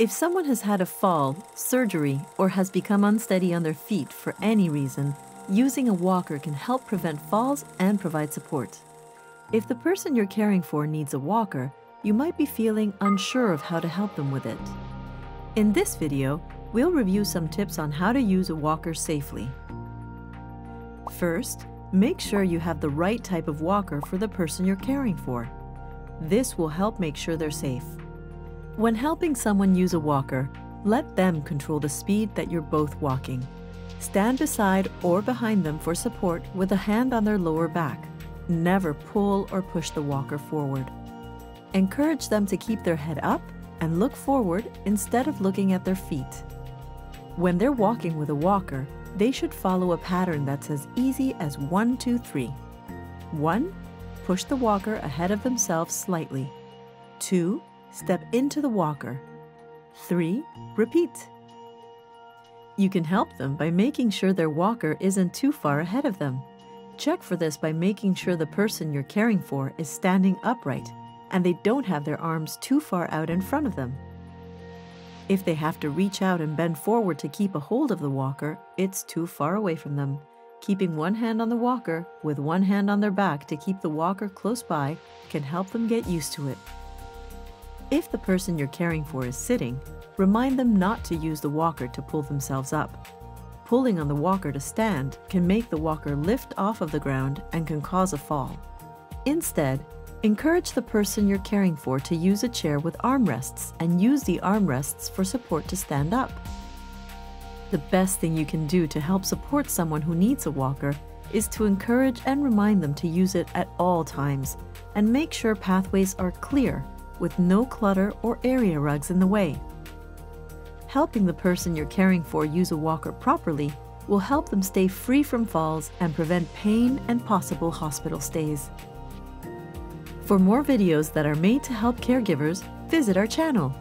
If someone has had a fall, surgery, or has become unsteady on their feet for any reason, using a walker can help prevent falls and provide support. If the person you're caring for needs a walker, you might be feeling unsure of how to help them with it. In this video, we'll review some tips on how to use a walker safely. First, make sure you have the right type of walker for the person you're caring for. This will help make sure they're safe. When helping someone use a walker, let them control the speed that you're both walking. Stand beside or behind them for support with a hand on their lower back. Never pull or push the walker forward. Encourage them to keep their head up and look forward instead of looking at their feet. When they're walking with a walker, they should follow a pattern that's as easy as one, two, three. 1. Push the walker ahead of themselves slightly. 2. Step into the walker. 3. Repeat. You can help them by making sure their walker isn't too far ahead of them. Check for this by making sure the person you're caring for is standing upright and they don't have their arms too far out in front of them. If they have to reach out and bend forward to keep a hold of the walker, it's too far away from them. Keeping one hand on the walker with one hand on their back to keep the walker close by can help them get used to it. If the person you're caring for is sitting, remind them not to use the walker to pull themselves up. Pulling on the walker to stand can make the walker lift off of the ground and can cause a fall. Instead, encourage the person you're caring for to use a chair with armrests and use the armrests for support to stand up. The best thing you can do to help support someone who needs a walker is to encourage and remind them to use it at all times and make sure pathways are clear with no clutter or area rugs in the way. Helping the person you're caring for use a walker properly will help them stay free from falls and prevent pain and possible hospital stays. For more videos that are made to help caregivers, visit our channel.